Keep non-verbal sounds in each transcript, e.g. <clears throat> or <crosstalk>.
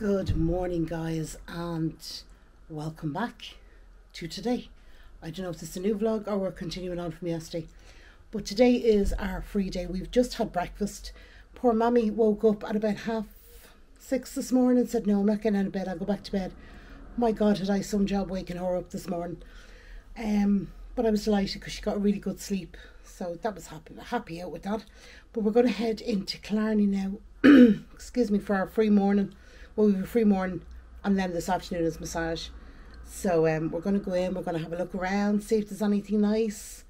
Good morning, guys, and welcome back to today. I don't know if this is a new vlog or we're continuing on from yesterday, but today is our free day. We've just had breakfast. Poor mommy woke up at about half six this morning and said, No, I'm not getting out of bed, I'll go back to bed. My God, had I some job waking her up this morning. Um, but I was delighted because she got a really good sleep, so that was happy, happy out with that. But we're going to head into Killarney now, <clears throat> excuse me, for our free morning well, we have a free morning, and then this afternoon is massage. So um, we're going to go in, we're going to have a look around, see if there's anything nice.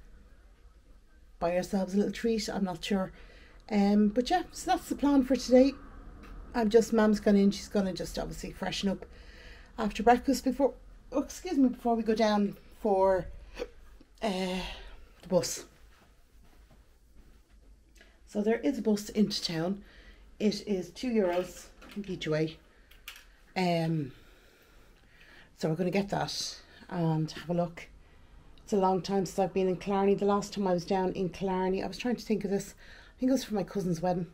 Buy ourselves a little treat, I'm not sure. Um, but yeah, so that's the plan for today. I'm just, Mum's gone in, she's going to just obviously freshen up after breakfast before, oh, excuse me, before we go down for uh, the bus. So there is a bus into town. It is two euros each way. Um, so we're going to get that and have a look. It's a long time since I've been in Killarney. The last time I was down in Killarney, I was trying to think of this. I think it was for my cousin's wedding.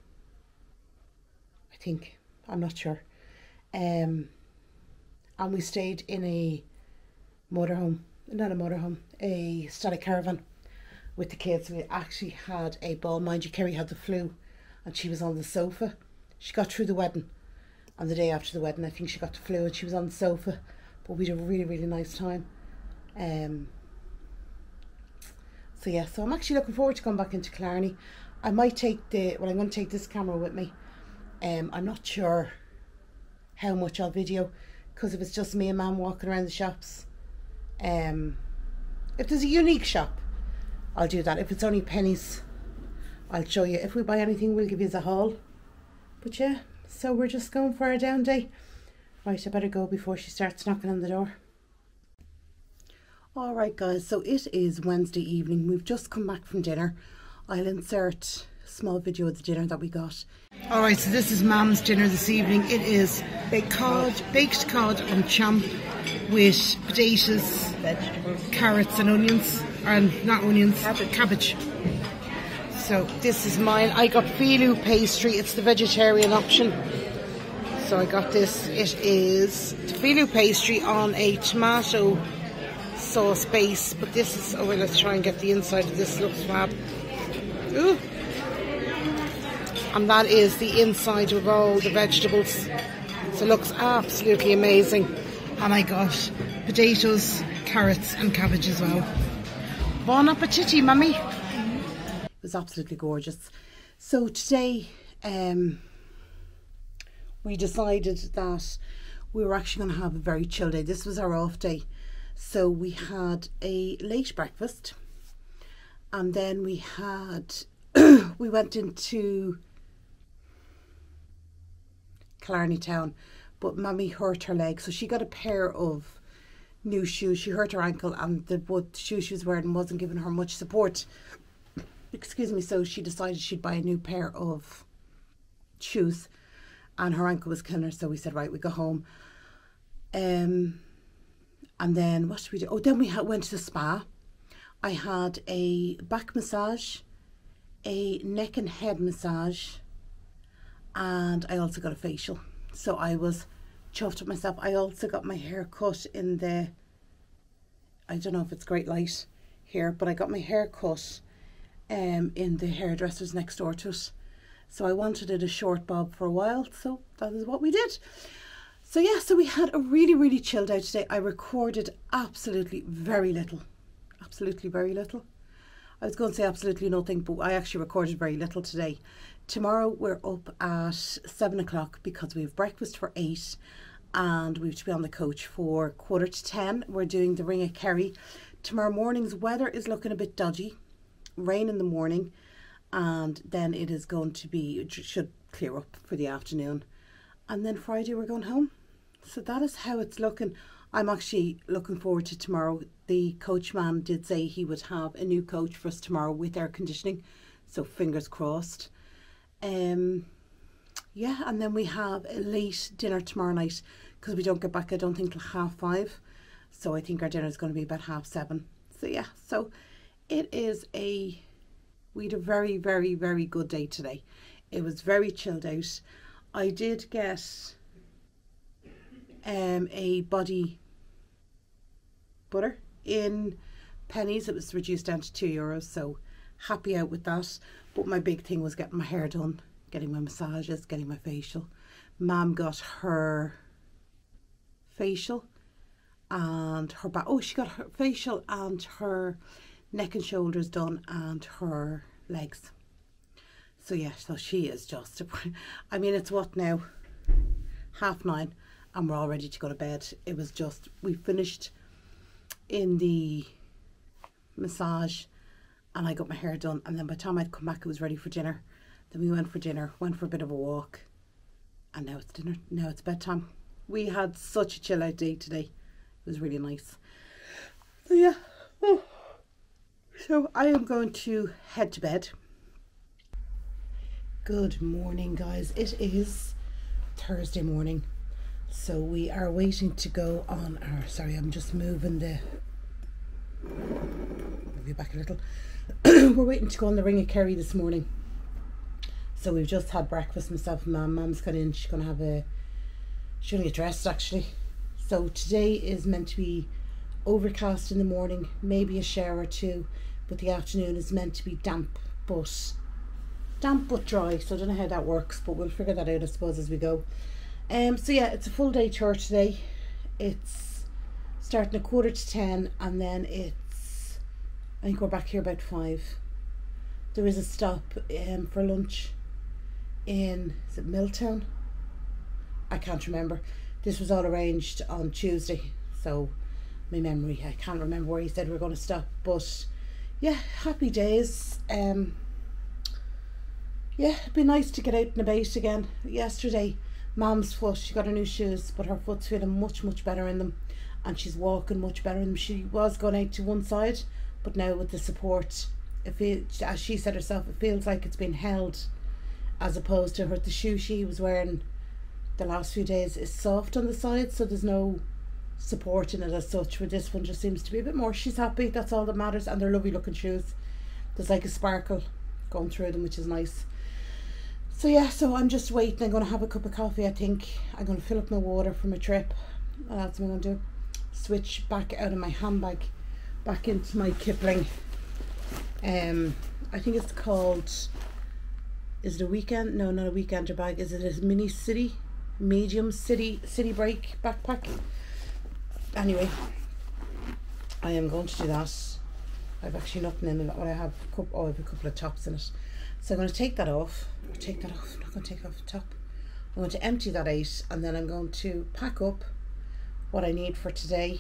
I think. I'm not sure. Um, and we stayed in a motorhome, not a motorhome, a static caravan with the kids. We actually had a ball. Mind you, Kerry had the flu and she was on the sofa. She got through the wedding on the day after the wedding. I think she got the flu and she was on the sofa, but we had a really, really nice time. Um, so yeah, so I'm actually looking forward to going back into Killarney. I might take the, well, I'm going to take this camera with me. Um, I'm not sure how much I'll video because if it's just me and mum walking around the shops, um, if there's a unique shop, I'll do that. If it's only pennies, I'll show you. If we buy anything, we'll give you the haul. But yeah, so we're just going for a down day. Right, I better go before she starts knocking on the door. Alright guys, so it is Wednesday evening. We've just come back from dinner. I'll insert a small video of the dinner that we got. Alright, so this is Mum's dinner this evening. It is baked cod, baked cod and champ with potatoes, vegetables, carrots and onions. And not onions, cabbage. cabbage. So this is mine. I got filo pastry. It's the vegetarian option. So I got this. It is filo pastry on a tomato sauce base. But this is, oh well, let's try and get the inside of this. Looks fab. Ooh. And that is the inside of all the vegetables. So it looks absolutely amazing. And I got potatoes, carrots and cabbage as well. Bon appetit, mummy was absolutely gorgeous. So today um, we decided that we were actually going to have a very chill day. This was our off day. So we had a late breakfast and then we had, <coughs> we went into Killarney town, but mummy hurt her leg. So she got a pair of new shoes. She hurt her ankle and the, what the shoes she was wearing wasn't giving her much support excuse me, so she decided she'd buy a new pair of shoes and her ankle was killing her. So we said, right, we go home. Um, and then what did we do? Oh, then we went to the spa. I had a back massage, a neck and head massage, and I also got a facial. So I was chuffed with myself. I also got my hair cut in the, I don't know if it's great light here, but I got my hair cut um, in the hairdressers next door to us. So I wanted it a short bob for a while, so that is what we did. So yeah, so we had a really, really chilled out today. I recorded absolutely very little. Absolutely very little. I was going to say absolutely nothing, but I actually recorded very little today. Tomorrow we're up at seven o'clock because we have breakfast for eight and we have to be on the coach for quarter to ten. We're doing the Ring of Kerry. Tomorrow morning's weather is looking a bit dodgy rain in the morning and then it is going to be it should clear up for the afternoon. And then Friday we're going home. So that is how it's looking. I'm actually looking forward to tomorrow. The coachman did say he would have a new coach for us tomorrow with air conditioning. So fingers crossed. Um yeah and then we have a late dinner tomorrow night because we don't get back I don't think till half five. So I think our dinner is going to be about half seven. So yeah so it is a we had a very very very good day today it was very chilled out i did get um, a body butter in pennies. It was reduced down to two euros, so happy out with that. But my big thing was getting my hair done, getting my massages, getting my facial. Mum got her facial and her back. Oh, she got her facial and her neck and shoulders done and her legs. So yeah, so she is just. <laughs> I mean, it's what now? Half nine, and we're all ready to go to bed. It was just we finished in the massage, and I got my hair done, and then by the time I'd come back, it was ready for dinner. Then we went for dinner, went for a bit of a walk, and now it's dinner. Now it's bedtime. We had such a chill out day today. It was really nice. So yeah. Oh. So I am going to head to bed. Good morning, guys. It is Thursday morning. So we are waiting to go on our. Sorry, I'm just moving the. Move you back a little. <clears throat> We're waiting to go on the Ring of Kerry this morning. So we've just had breakfast, myself and mum. Mum's gone in. She's going to have a. She's going to get dressed actually. So today is meant to be overcast in the morning, maybe a shower or two, but the afternoon is meant to be damp, but damp but dry. So I don't know how that works, but we'll figure that out, I suppose, as we go. Um. So yeah, it's a full day tour today. It's starting a quarter to ten, and then it's. I think we're back here about five. There is a stop um for lunch. In is it Milltown? I can't remember this was all arranged on Tuesday, so my memory, I can't remember where he said we are going to stop, but yeah, happy days. Um, yeah, it'd be nice to get out and about again. Yesterday, Mom's foot, she got her new shoes, but her foot's feeling much, much better in them, and she's walking much better in them. She was going out to one side, but now with the support, it feels, as she said herself, it feels like it's been held, as opposed to her the shoe she was wearing the last few days is soft on the side, so there's no support in it as such. But this one just seems to be a bit more. She's happy, that's all that matters, and they're lovely looking shoes. There's like a sparkle going through them, which is nice. So yeah, so I'm just waiting. I'm gonna have a cup of coffee. I think I'm gonna fill up my water for my trip. That's what I'm gonna do. Switch back out of my handbag, back into my Kipling. Um, I think it's called. Is it a weekend? No, not a weekender bag. Is it a mini city? medium city city break backpack. Anyway, I am going to do that. I've actually nothing in it. Well, I have a couple, oh, I have a couple of tops in it. So I'm going to take that off. Take that off. I'm not going to take off the top. I'm going to empty that out and then I'm going to pack up what I need for today.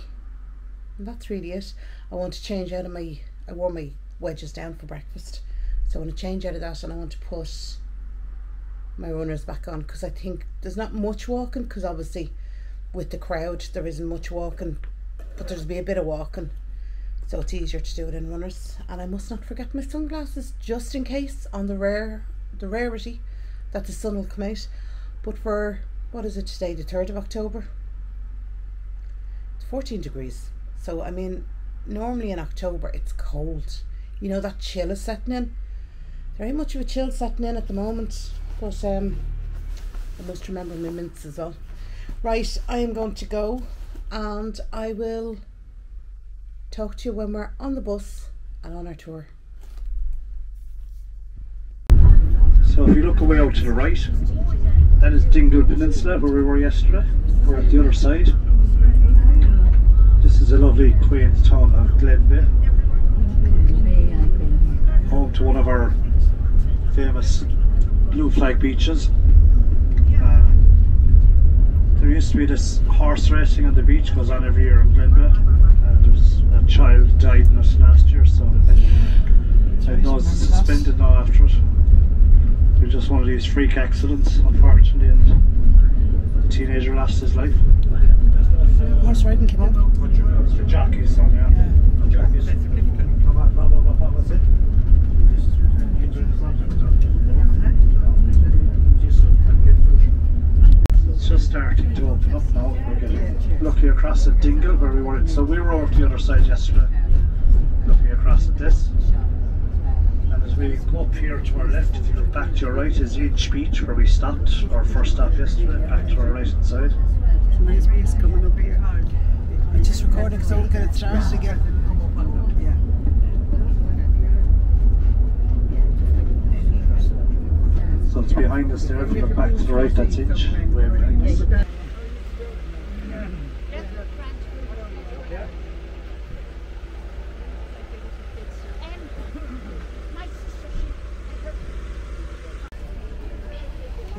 And that's really it. I want to change out of my, I wore my wedges down for breakfast. So I want to change out of that and I want to put my runners back on because I think there's not much walking because obviously with the crowd there isn't much walking but there's be a bit of walking. So it's easier to do it in runners. And I must not forget my sunglasses just in case on the rare the rarity that the sun will come out. But for what is it today the 3rd of October? It's 14 degrees. So I mean normally in October it's cold. You know that chill is setting in? There ain't much of a chill setting in at the moment but um, I must remember my mints as well. Right, I am going to go and I will talk to you when we're on the bus and on our tour. So if you look away out to the right, that is Dingle Peninsula where we were yesterday. We're at the other side. This is a lovely quaint town of Glenbeigh. Home to one of our famous blue flag beaches. There used to be this horse racing on the beach goes on every year in Glenbeigh. Uh, there was a child died in it last year, so I know it's suspended now after it. It was just one of these freak accidents, unfortunately, and the teenager lost his life. Horse riding came up. The jockey's son, yeah. yeah. Jockey's. just starting to open up now. We're getting looking across at Dingle where we were. So we were over to the other side yesterday, looking across at this. And as we go up here to our left, if you look back to your right, is Inch Beach where we stopped, our first stop yesterday, back to our right hand side. a nice breeze coming up here. I'm just recording so we'll get it started again. So it's behind us there. If you look back to the right, that's Inch.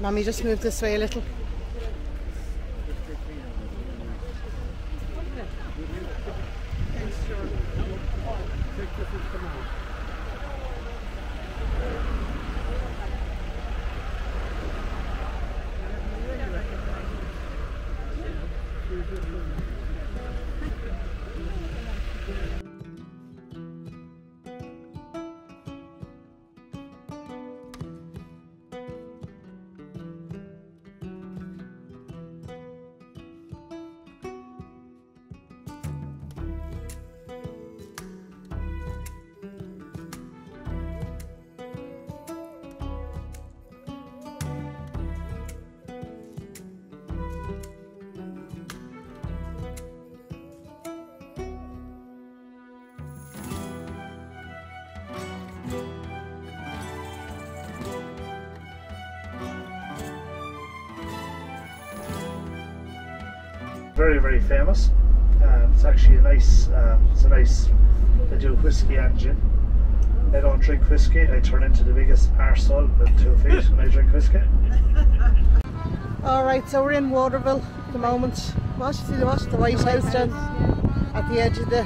Mommy, just move this way a little. Very, very famous. Um, it's actually a nice, um, it's a nice, they do whiskey and gin. I don't drink whiskey. I turn into the biggest arsehole with two feet when I drink whiskey. <laughs> All right, so we're in Waterville at the moment. Watch, see the watch the White House down at the edge of the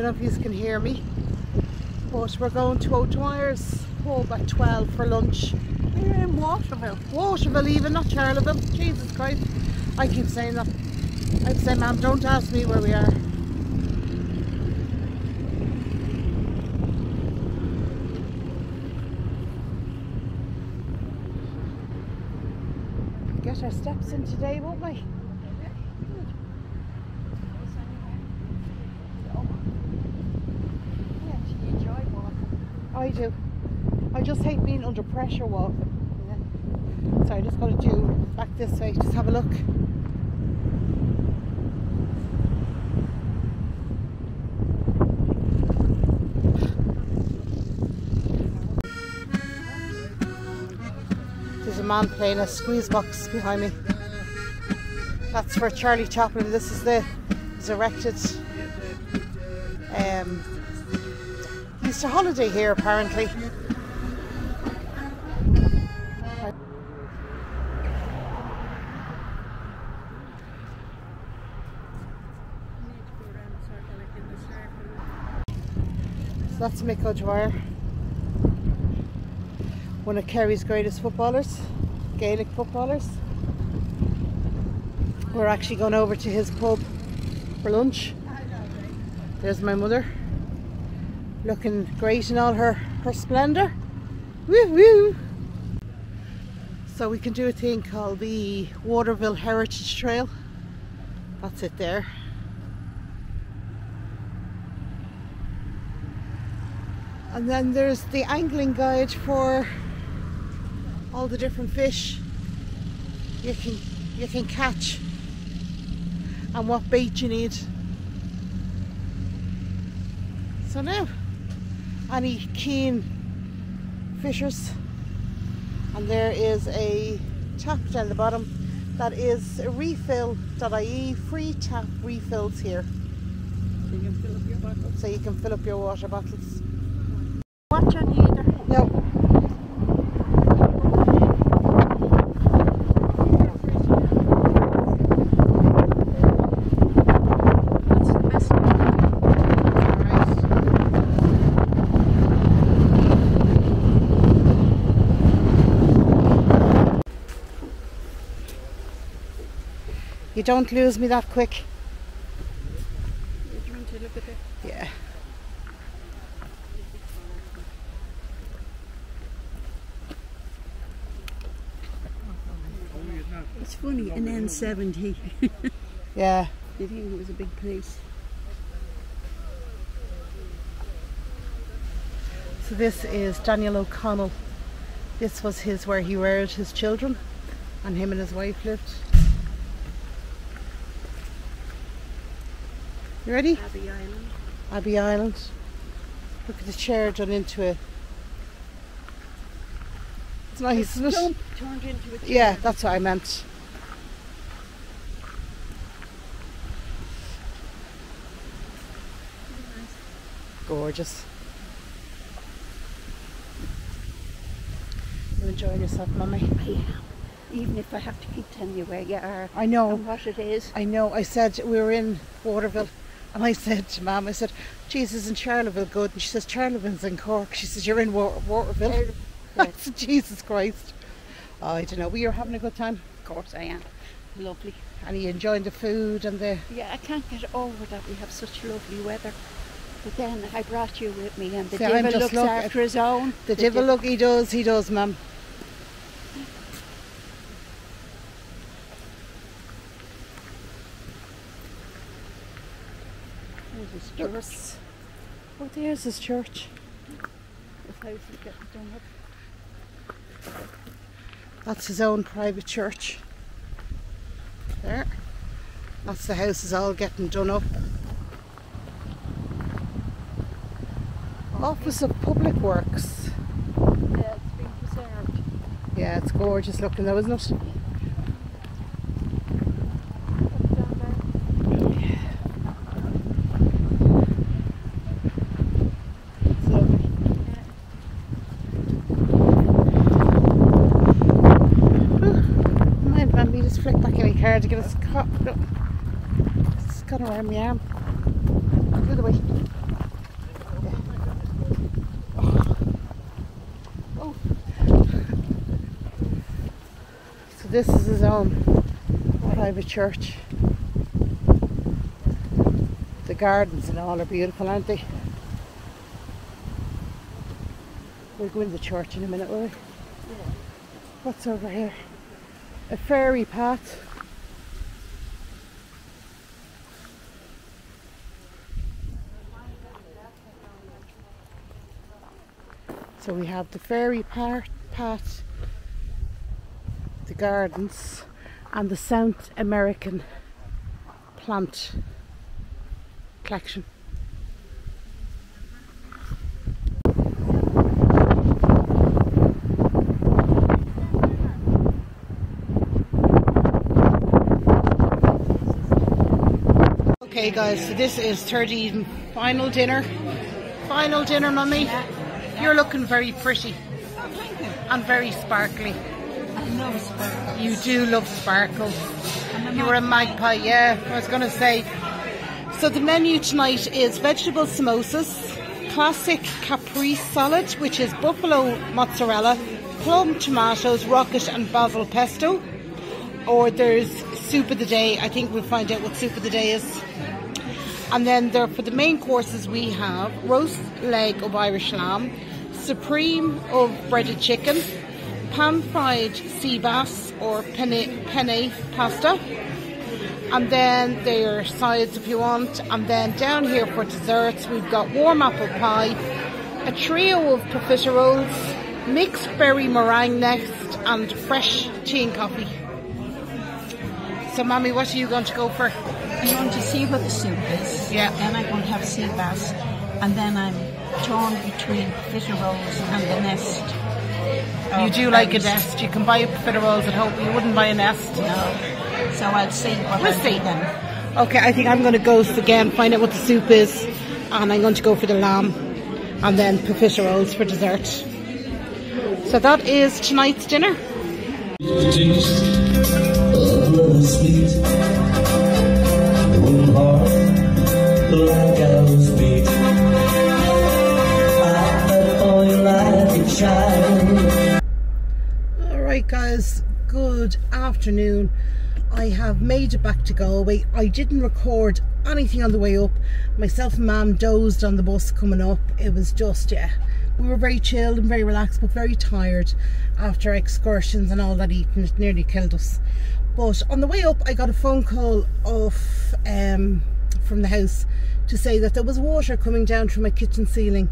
don't know if you can hear me, but we're going to O'Dwyer's pub at 12 for lunch. We're in Waterville. Waterville even, not Charleville. Jesus Christ. I keep saying that. I'd say, ma'am, don't ask me where we are. Get our steps in today, won't we? I do. I just hate being under pressure walking. So I just got to do back this way. Just have a look. There's a man playing a squeeze box behind me. That's for Charlie Chaplin. This is the he's erected. Um, Easter holiday here apparently. So that's Mick O'Dwyer, one of Kerry's greatest footballers, Gaelic footballers. We're actually going over to his pub for lunch. There's my mother, looking great in all her, her splendour. Woo woo! So we can do a thing called the Waterville Heritage Trail. That's it there. And then there's the angling guide for all the different fish you can you can catch and what bait you need. So now, any keen fishers, and there is a tap down the bottom that is refill.ie free tap refills here, So you can fill up your so you can fill up your water bottles. Watch on either. No, That's the best thing to do. alright. You don't lose me that quick. You want to look at it? Yeah. It's funny, an N70, <laughs> Yeah. you think it was a big place. So this is Daniel O'Connell. This was his where he reared his children and him and his wife lived. You ready? Abbey Island. Abbey Island. Look at the chair done into a It's nice, isn't it? Turned into a chair. Yeah, that's what I meant. Gorgeous. You enjoying yourself, mummy? I am. Even if I have to keep telling you where you are I know. and what it is. I know. I said we were in Waterville, and I said to Mum, I said, "Jesus, in Charleville good?" And she says, "Charleville's in Cork." She says, "You're in Wa- Waterville." <laughs> I said, "Jesus Christ!" Oh, I don't know. We were having a good time, Of course I am. Lovely. and you enjoying the food and the. Yeah, I can't get over that we have such lovely weather. But then I brought you with me and the See, devil looks looking- after his own. The devil look he does, he does, Mum. There's his Look. church. Oh, there's his church. The house is getting done up. That's his own private church. There. That's the house is all getting done up. Office of Public Works. Yeah, it's been preserved. Yeah, it's gorgeous looking though, isn't it? It's lovely. Mind man, me just flick back in my car to get us caught. It's gone around my arm. The other way. Yeah. Oh. So this is his own private church. The gardens and all are beautiful, aren't they? We'll go in the church in a minute, will we? What's over here? A fairy path. So we have the fairy par- path, the gardens, and the South American plant collection. Okay, guys, so this is third final dinner. Final dinner, mummy. You're looking very pretty and very sparkly. I love sparkles. You do love sparkles. You were a magpie, yeah, I was going to say. So the menu tonight is vegetable samosas, classic caprese salad, which is buffalo mozzarella, plum tomatoes, rocket and basil pesto. Or there's soup of the day. I think we'll find out what soup of the day is. And then there for the main courses we have roast leg of Irish lamb, supreme of breaded chicken, pan fried sea bass or penne, penne pasta. And then there are sides if you want. And then down here for desserts we've got warm apple pie, a trio of profiteroles, mixed berry meringue nest, and fresh tea and coffee. So, Mommy, what are you going to go for? I'm going to see what the soup is. Yeah. Then I'm going to have sea bass. And then I'm torn between fitter rolls and the nest. You of do like a nest. You can buy fitter rolls at home. You wouldn't buy a nest. No. So I'll see what We'll I'll see. then. Okay, I think I'm going to go again, find out what the soup is, and I'm going to go for the lamb, and then profiteroles for dessert. So that is tonight's dinner. All right, guys. Good afternoon. I have made it back to Galway. I didn't record anything on the way up. Myself and Mam dozed on the bus coming up. It was just, yeah, we were very chilled and very relaxed, but very tired after excursions and all that eating. It nearly killed us. But on the way up, I got a phone call off um, from the house to say that there was water coming down from my kitchen ceiling.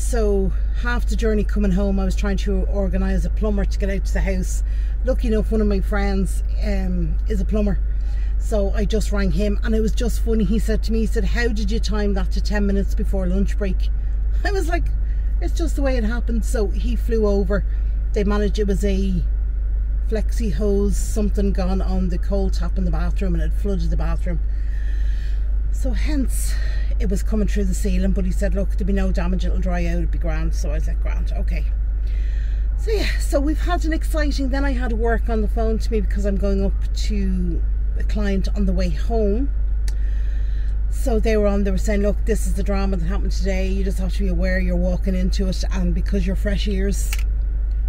So half the journey coming home, I was trying to organise a plumber to get out to the house. Lucky enough, one of my friends um, is a plumber. So I just rang him and it was just funny. He said to me, he said, how did you time that to 10 minutes before lunch break? <laughs> I was like, it's just the way it happened. So he flew over. They managed, it was a flexi hose, something gone on the cold tap in the bathroom and it flooded the bathroom. So hence it was coming through the ceiling, but he said, look, there'll be no damage, it'll dry out, it'll be grand. So I was like, grand, okay. So yeah, so we've had an exciting, then I had work on the phone to me because I'm going up to a client on the way home. So they were on, they were saying, look, this is the drama that happened today. You just have to be aware you're walking into it and because you're fresh ears,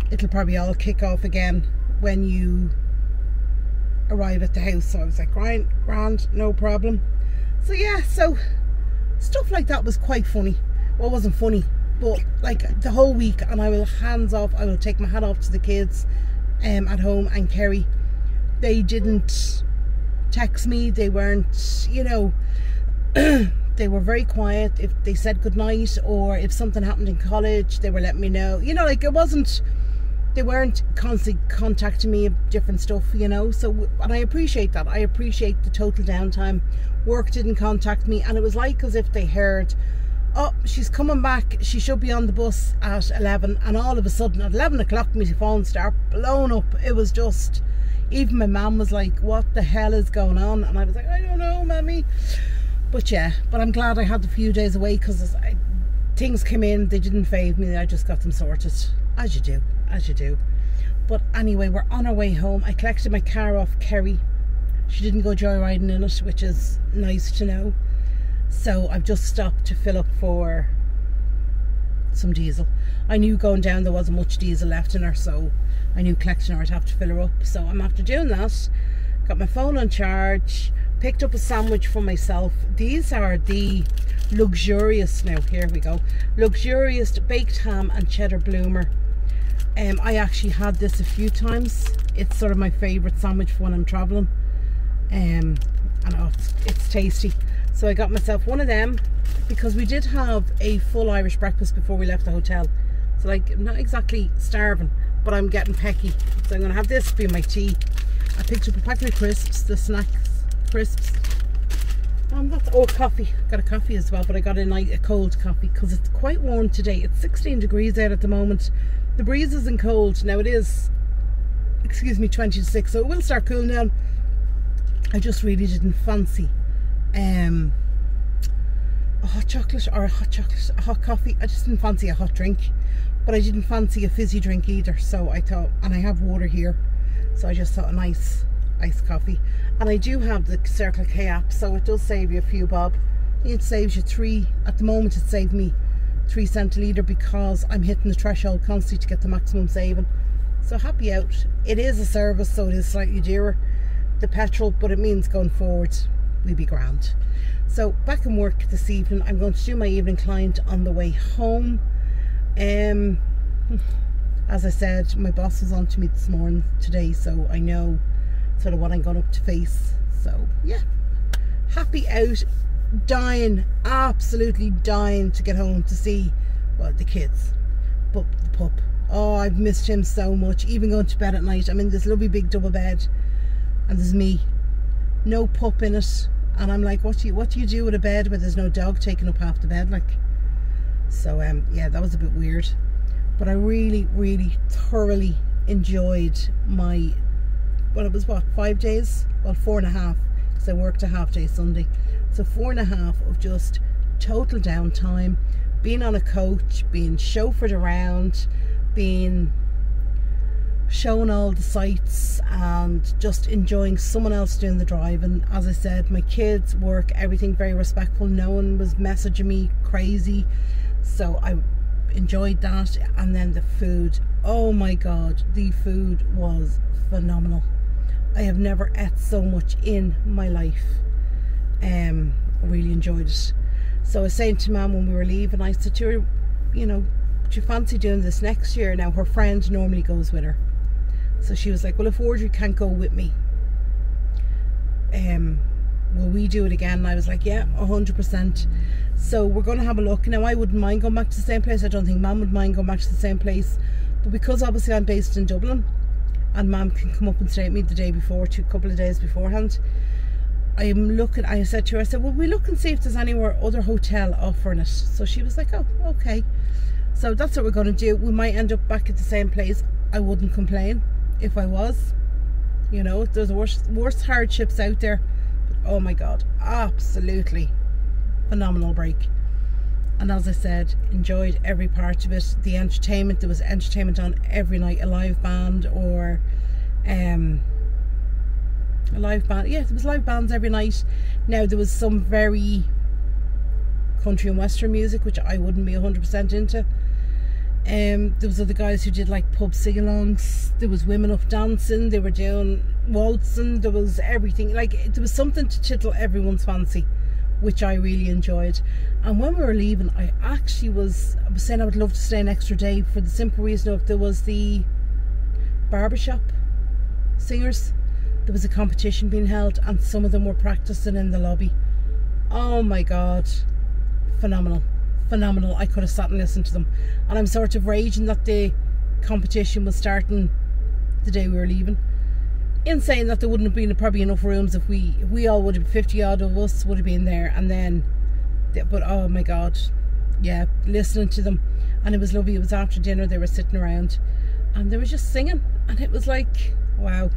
it'll probably all kick off again when you arrive at the house. So I was like, grand, grand, no problem. So yeah, so stuff like that was quite funny. Well, it wasn't funny, but like the whole week, and I will hands off, I will take my hat off to the kids um, at home and Kerry. They didn't text me, they weren't, you know, <clears throat> they were very quiet. If they said goodnight or if something happened in college, they were letting me know. You know, like it wasn't they weren't constantly contacting me of different stuff, you know. So, and I appreciate that. I appreciate the total downtime. Work didn't contact me, and it was like as if they heard, oh, she's coming back. She should be on the bus at 11. And all of a sudden, at 11 o'clock, my phone started blowing up. It was just, even my mum was like, what the hell is going on? And I was like, I don't know, mammy. But yeah, but I'm glad I had a few days away because things came in, they didn't fave me. I just got them sorted, as you do as you do. But anyway, we're on our way home. I collected my car off Kerry. She didn't go joyriding in it, which is nice to know. So I've just stopped to fill up for some diesel. I knew going down there wasn't much diesel left in her, so I knew collecting her I'd have to fill her up. So I'm after doing that. Got my phone on charge, picked up a sandwich for myself. These are the luxurious, now here we go, luxurious baked ham and cheddar bloomer um, I actually had this a few times. It's sort of my favourite sandwich for when I'm travelling. Um, and oh, it's, it's tasty. So I got myself one of them because we did have a full Irish breakfast before we left the hotel. So like, I'm not exactly starving, but I'm getting pecky. So I'm going to have this be my tea. I picked up a packet of crisps, the snacks crisps. Um, that's all coffee. Got a coffee as well, but I got a night a cold coffee because it's quite warm today. It's 16 degrees out at the moment, the breeze isn't cold. Now it is, excuse me, 26, so it will start cooling down. I just really didn't fancy um, a hot chocolate or a hot chocolate, a hot coffee. I just didn't fancy a hot drink, but I didn't fancy a fizzy drink either. So I thought, and I have water here, so I just thought a nice iced coffee. And I do have the Circle K app, so it does save you a few bob. It saves you three. At the moment, it saved me three cent a litre because I'm hitting the threshold constantly to get the maximum saving. So happy out. It is a service, so it is slightly dearer, the petrol, but it means going forward we'll be grand. So back in work this evening. I'm going to do my evening client on the way home. Um, as I said, my boss was on to me this morning today, so I know sort of what I'm going up to face. So yeah, happy out dying, absolutely dying to get home to see, well, the kids, but the pup. Oh, I've missed him so much. Even going to bed at night, I'm in this lovely big double bed, and there's me, no pup in it, and I'm like, what do you what do you do with a bed where there's no dog taking up half the bed, like? So um, yeah, that was a bit weird, but I really, really thoroughly enjoyed my. Well, it was what five days? Well, four and a half because I worked a half day Sunday. So four and a half of just total downtime, being on a coach, being chauffeured around, being shown all the sights and just enjoying someone else doing the drive and As I said, my kids work, everything very respectful. No one was messaging me crazy. So I enjoyed that. And then the food. Oh my God, the food was phenomenal I have never ate so much in my life. Um, I really enjoyed it. So I was saying to mum when we were leaving, I said to her, you know, do you fancy doing this next year? Now her friend normally goes with her. So she was like, well, if Audrey can't go with me, um, will we do it again? And I was like, yeah, 100%. So we're going to have a look. Now, I wouldn't mind going back to the same place. I don't think Mum would mind going back to the same place. But because obviously I'm based in Dublin and Mum can come up and stay with me the day before, two couple of days beforehand, I'm looking, I said to her, I said, well, we look and see if there's anywhere other hotel offering it. So she was like, oh, okay. So that's what we're going to do. We might end up back at the same place. I wouldn't complain if I was. You know, there's worse, worse hardships out there. But oh my God, absolutely phenomenal break. And as I said, enjoyed every part of it. The entertainment, there was entertainment on every night, a live band or um, a live band. Yeah, there was live bands every night. Now there was some very country and western music, which I wouldn't be 100% into. Um, there was other guys who did like pub sing-alongs. There was women up dancing. They were doing waltzing. There was everything. Like there was something to tickle everyone's fancy, which I really enjoyed. And when we were leaving, I actually was I was saying I would love to stay an extra day for the simple reason of there was the barbershop singers. There was a competition being held, and some of them were practicing in the lobby. Oh my god, phenomenal! Phenomenal. I could have sat and listened to them. And I'm sort of raging that the competition was starting the day we were leaving. In saying that there wouldn't have been probably enough rooms if we if we all would have 50 odd of us would have been there. And then but oh my god. Yeah listening to them. And it was lovely. It was after dinner. They were sitting around. And they were just singing. And it was like wow.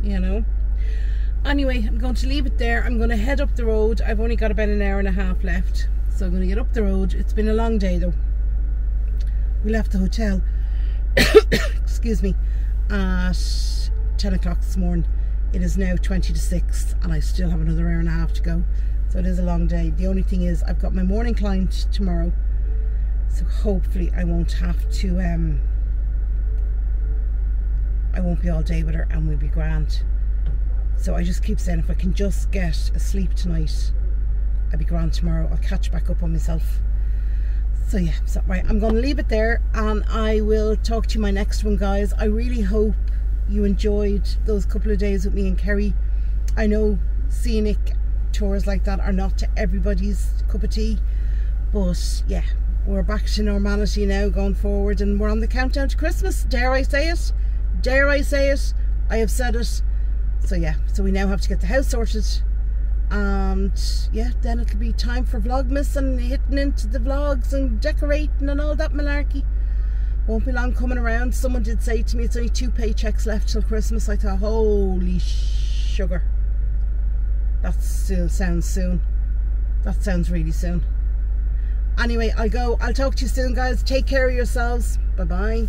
You know? Anyway I'm going to leave it there. I'm going to head up the road. I've only got about an hour and a half left so I'm going to get up the road. It's been a long day though. We left the hotel, <coughs> excuse me, at 10 o'clock this morning. It is now 20 to 6 and I still have another hour and a half to go. So it is a long day. The only thing is I've got my morning client tomorrow. So hopefully I won't have to, um, I won't be all day with her and we'll be grand. So I just keep saying if I can just get a sleep tonight I'll be grand tomorrow. I'll catch back up on myself. So yeah, so right, I'm going to leave it there and I will talk to you my next one, guys. I really hope you enjoyed those couple of days with me and Kerry. I know scenic tours like that are not to everybody's cup of tea, but yeah, we're back to normality now going forward and we're on the countdown to Christmas. Dare I say it? Dare I say it? I have said it. So yeah, so we now have to get the house sorted and yeah then it'll be time for vlogmas and hitting into the vlogs and decorating and all that malarkey. Won't be long coming around. Someone did say to me it's only two paychecks left till Christmas. I thought holy sugar. That still sounds soon. That sounds really soon. Anyway I'll go. I'll talk to you soon guys. Take care of yourselves. Bye bye